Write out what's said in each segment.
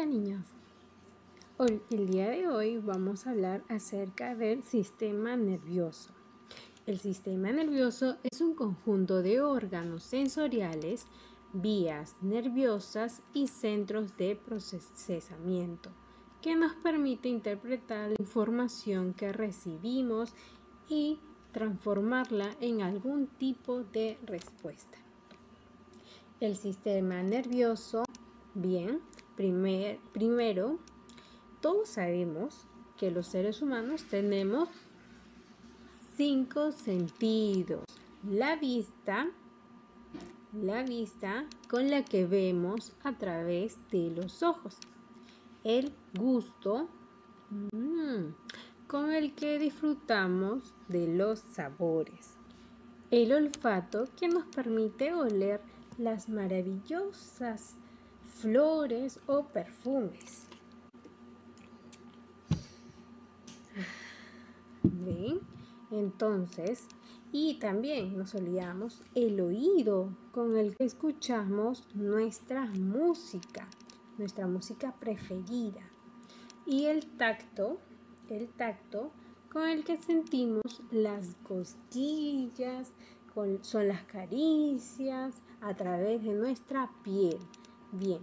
Hola niños. Hoy, el día de hoy vamos a hablar acerca del sistema nervioso. El sistema nervioso es un conjunto de órganos sensoriales, vías nerviosas y centros de procesamiento que nos permite interpretar la información que recibimos y transformarla en algún tipo de respuesta. El sistema nervioso, bien, primero, todos sabemos que los seres humanos tenemos cinco sentidos. La vista, la vista con la que vemos a través de los ojos. El gusto, mm, con el que disfrutamos de los sabores. El olfato que nos permite oler las maravillosas flores o perfumes. ¿Ven? Entonces, y también nos olvidamos el oído con el que escuchamos nuestra música, nuestra música preferida. Y el tacto, el tacto con el que sentimos las costillas, son las caricias a través de nuestra piel. Bien,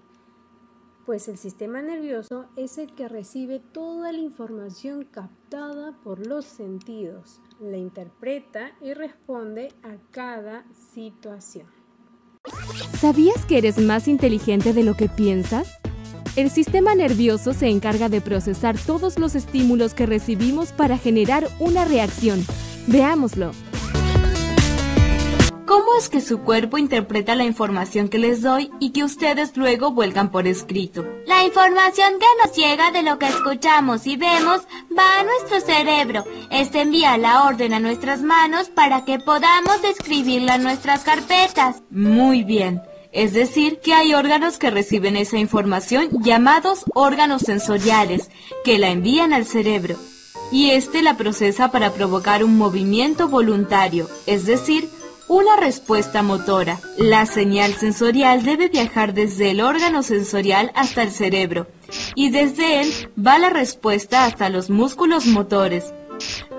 pues el sistema nervioso es el que recibe toda la información captada por los sentidos, la interpreta y responde a cada situación. ¿Sabías que eres más inteligente de lo que piensas? El sistema nervioso se encarga de procesar todos los estímulos que recibimos para generar una reacción. Veámoslo. ¿Cómo es que su cuerpo interpreta la información que les doy y que ustedes luego vuelcan por escrito? La información que nos llega de lo que escuchamos y vemos va a nuestro cerebro. Este envía la orden a nuestras manos para que podamos escribirla en nuestras carpetas. Muy bien. Es decir, que hay órganos que reciben esa información llamados órganos sensoriales, que la envían al cerebro. Y este la procesa para provocar un movimiento voluntario, es decir, una respuesta motora. La señal sensorial debe viajar desde el órgano sensorial hasta el cerebro y desde él va la respuesta hasta los músculos motores.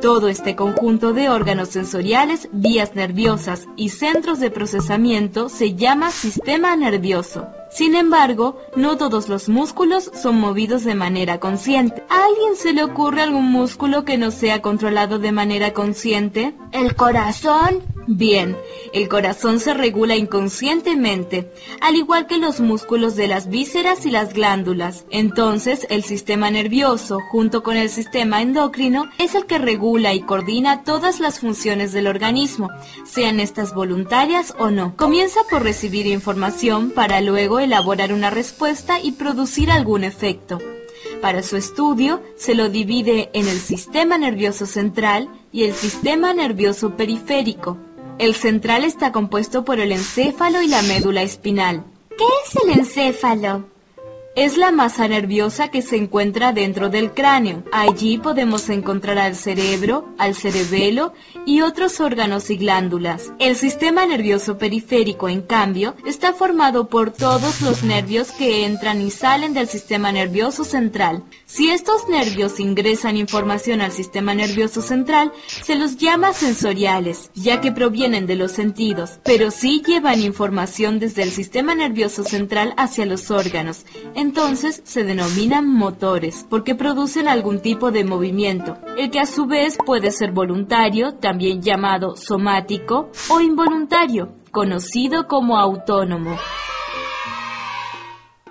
Todo este conjunto de órganos sensoriales, vías nerviosas y centros de procesamiento se llama sistema nervioso. Sin embargo, no todos los músculos son movidos de manera consciente. ¿A alguien se le ocurre algún músculo que no sea controlado de manera consciente? ¿El corazón? Bien, el corazón se regula inconscientemente, al igual que los músculos de las vísceras y las glándulas. Entonces, el sistema nervioso, junto con el sistema endocrino, es el que regula y coordina todas las funciones del organismo, sean estas voluntarias o no. Comienza por recibir información para luego elaborar una respuesta y producir algún efecto. Para su estudio, se lo divide en el sistema nervioso central y el sistema nervioso periférico. El central está compuesto por el encéfalo y la médula espinal. ¿Qué es el encéfalo? Es la masa nerviosa que se encuentra dentro del cráneo. Allí podemos encontrar al cerebro, al cerebelo y otros órganos y glándulas. El sistema nervioso periférico, en cambio, está formado por todos los nervios que entran y salen del sistema nervioso central. Si estos nervios ingresan información al sistema nervioso central, se los llama sensoriales, ya que provienen de los sentidos, pero sí llevan información desde el sistema nervioso central hacia los órganos entonces se denominan motores porque producen algún tipo de movimiento, el que a su vez puede ser voluntario, también llamado somático, o involuntario, conocido como autónomo.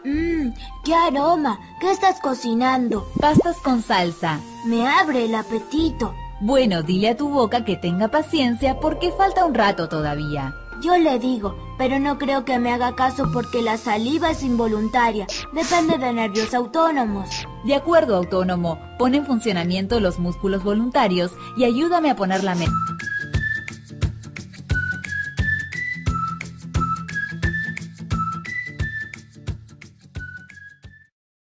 Mmm, qué aroma. ¿Qué estás cocinando? Pastas con salsa. Me abre el apetito. Bueno, dile a tu boca que tenga paciencia porque falta un rato todavía. Yo le digo, pero no creo que me haga caso porque la saliva es involuntaria. Depende de nervios autónomos. De acuerdo, autónomo. Pon en funcionamiento los músculos voluntarios y ayúdame a poner la mente.